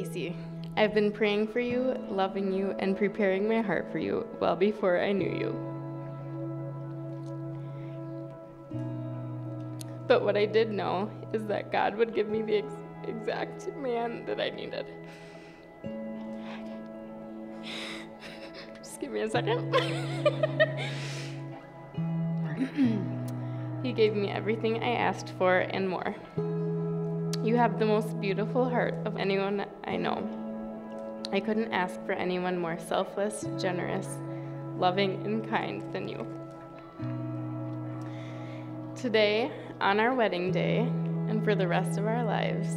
Kasey, I've been praying for you, loving you, and preparing my heart for you well before I knew you. But what I did know is that God would give me the ex- exact man that I needed. Just give me a second. he gave me everything I asked for and more. You have the most beautiful heart of anyone I know. I couldn't ask for anyone more selfless, generous, loving, and kind than you. Today, on our wedding day, and for the rest of our lives,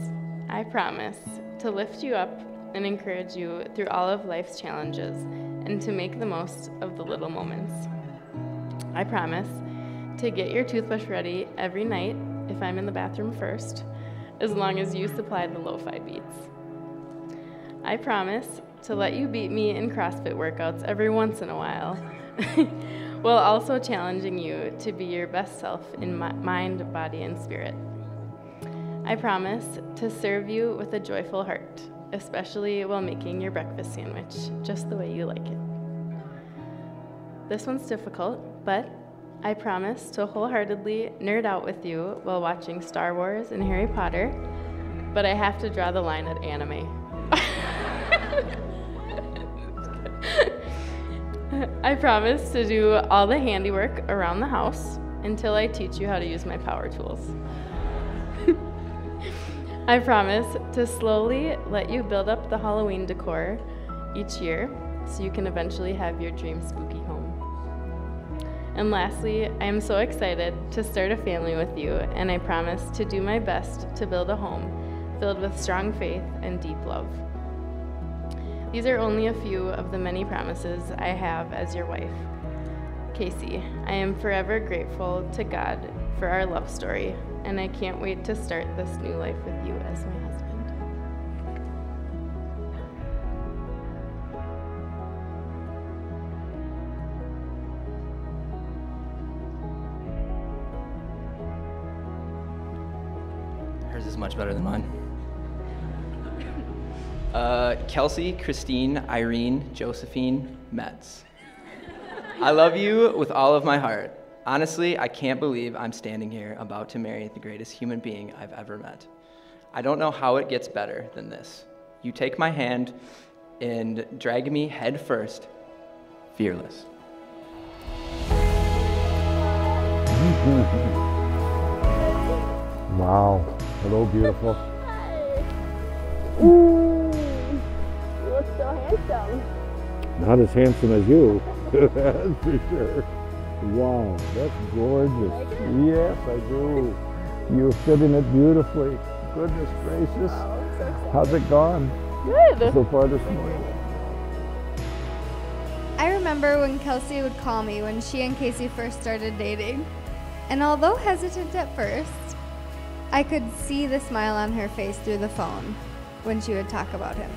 I promise to lift you up and encourage you through all of life's challenges and to make the most of the little moments. I promise to get your toothbrush ready every night if I'm in the bathroom first, as long as you supply the lo fi beats. I promise to let you beat me in CrossFit workouts every once in a while, while also challenging you to be your best self in mind, body, and spirit. I promise to serve you with a joyful heart, especially while making your breakfast sandwich just the way you like it. This one's difficult, but I promise to wholeheartedly nerd out with you while watching Star Wars and Harry Potter, but I have to draw the line at anime. I promise to do all the handiwork around the house until I teach you how to use my power tools. I promise to slowly let you build up the Halloween decor each year so you can eventually have your dream spooky. And lastly, I am so excited to start a family with you, and I promise to do my best to build a home filled with strong faith and deep love. These are only a few of the many promises I have as your wife. Kasey, I am forever grateful to God for our love story, and I can't wait to start this new life with you as my husband. Much better than mine. Uh, Kelsey, Christine, Irene, Josephine, Metz. I love you with all of my heart. Honestly, I can't believe I'm standing here about to marry the greatest human being I've ever met. I don't know how it gets better than this. You take my hand and drag me head first, fearless. Wow. Hello, beautiful. Ooh, you look so handsome. Not as handsome as you, that's for sure. Wow, that's gorgeous. Yes, I do. You fit in it beautifully. Goodness gracious. Oh, How's it gone Good. so far this morning? I remember when Kelsey would call me when she and Kasey first started dating. And although hesitant at first, I could see the smile on her face through the phone when she would talk about him.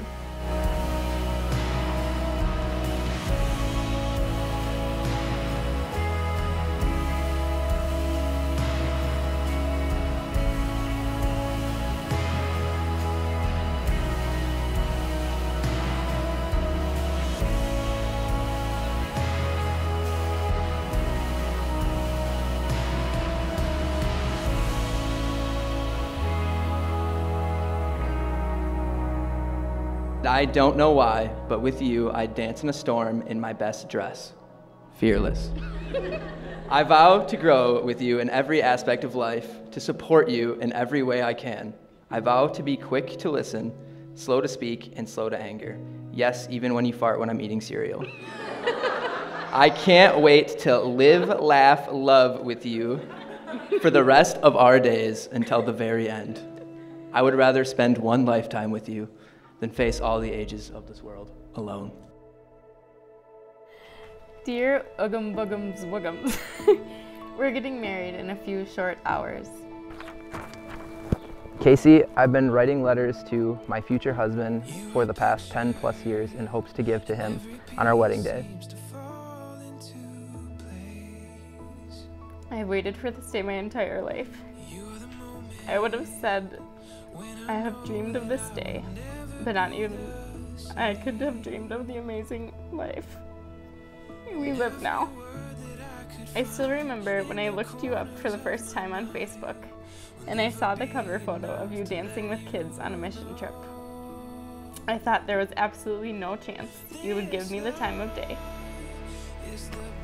I don't know why, but with you, I dance in a storm in my best dress. Fearless. I vow to grow with you in every aspect of life, to support you in every way I can. I vow to be quick to listen, slow to speak, and slow to anger. Yes, even when you fart when I'm eating cereal. I can't wait to live, laugh, love with you for the rest of our days until the very end. I would rather spend one lifetime with you than face all the ages of this world alone. Dear Ugum Bugums Wugums, we're getting married in a few short hours. Kasey, I've been writing letters to my future husband for the past 10 plus years in hopes to give to him on our wedding day. I have waited for this day my entire life. I would have said, I have dreamed of this day but not even I could have dreamed of the amazing life we live now. I still remember when I looked you up for the first time on Facebook and I saw the cover photo of you dancing with kids on a mission trip. I thought there was absolutely no chance you would give me the time of day.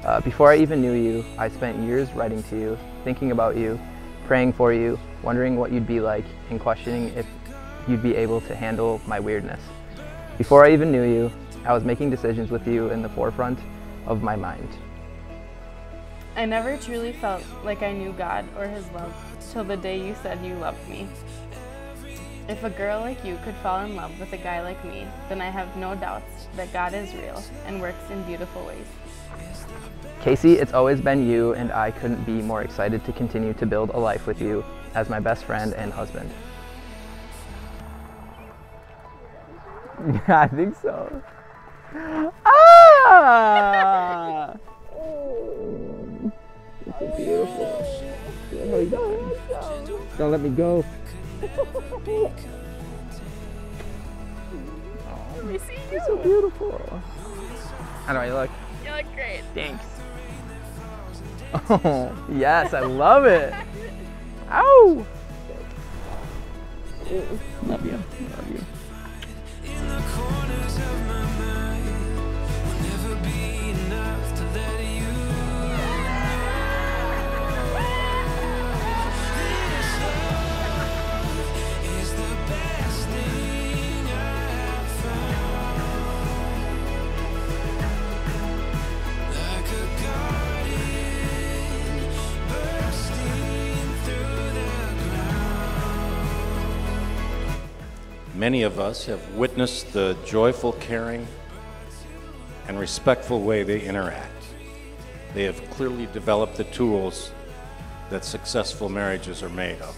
Uh, before I even knew you, I spent years writing to you, thinking about you, praying for you, wondering what you'd be like, and questioning if you'd be able to handle my weirdness. Before I even knew you, I was making decisions with you in the forefront of my mind. I never truly felt like I knew God or His love till the day you said you loved me. If a girl like you could fall in love with a guy like me, then I have no doubts that God is real and works in beautiful ways. Kasey, it's always been you, and I couldn't be more excited to continue to build a life with you as my best friend and husband. I think so. Ah! It's so beautiful. Don't let me go. Let me see You're so beautiful. How do I look? You look great. Thanks. Oh, yes, I love it. Ow! Love you. Love you. Many of us have witnessed the joyful, caring, and respectful way they interact. They have clearly developed the tools that successful marriages are made of.